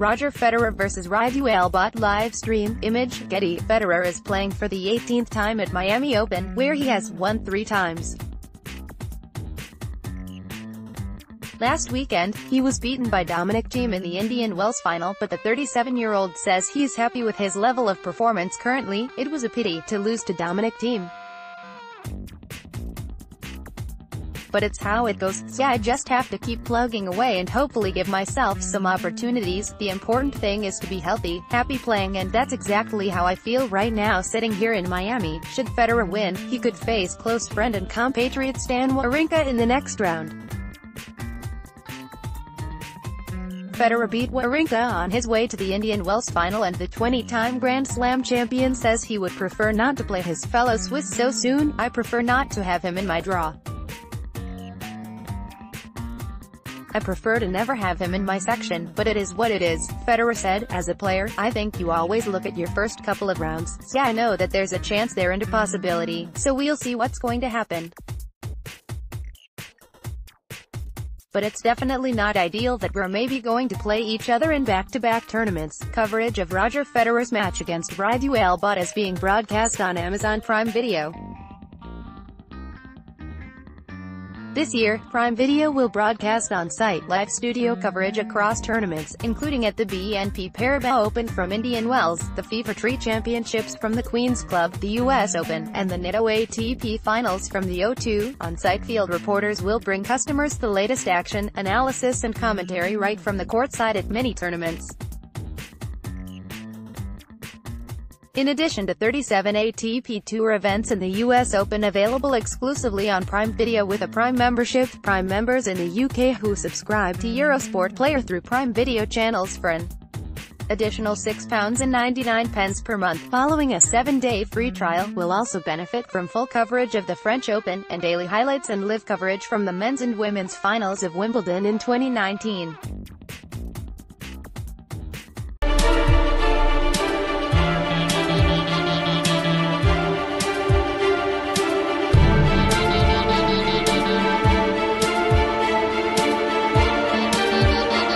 Roger Federer vs. Radu Albot live stream, image, Getty, Federer is playing for the 18th time at Miami Open, where he has won three times. Last weekend, he was beaten by Dominic Thiem in the Indian Wells final, but the 37-year-old says he's happy with his level of performance currently, it was a pity to lose to Dominic Thiem. But it's how it goes, so I just have to keep plugging away and hopefully give myself some opportunities. The important thing is to be healthy, happy playing and that's exactly how I feel right now sitting here in Miami. Should Federer win, he could face close friend and compatriot Stan Wawrinka in the next round. Federer beat Wawrinka on his way to the Indian Wells final and the 20-time Grand Slam champion says he would prefer not to play his fellow Swiss so soon, I prefer not to have him in my draw. I prefer to never have him in my section, but it is what it is, Federer said. As a player, I think you always look at your first couple of rounds. Yeah, I know that there's a chance there and a possibility, so we'll see what's going to happen. but it's definitely not ideal that we're maybe going to play each other in back-to-back -back tournaments. Coverage of Roger Federer's match against Radu Albot is being broadcast on Amazon Prime Video. This year, Prime Video will broadcast on-site live studio coverage across tournaments, including at the BNP Paribas Open from Indian Wells, the Fever-Tree Championships from the Queen's Club, the US Open, and the Nitto ATP Finals from the O2. On-site field reporters will bring customers the latest action, analysis and commentary right from the courtside at many tournaments. In addition to 37 ATP Tour events and the US Open available exclusively on Prime Video with a Prime membership, Prime members in the UK who subscribe to Eurosport Player through Prime Video channels for an additional £6.99 per month following a 7-day free trial, will also benefit from full coverage of the French Open, and daily highlights and live coverage from the men's and women's finals of Wimbledon in 2019.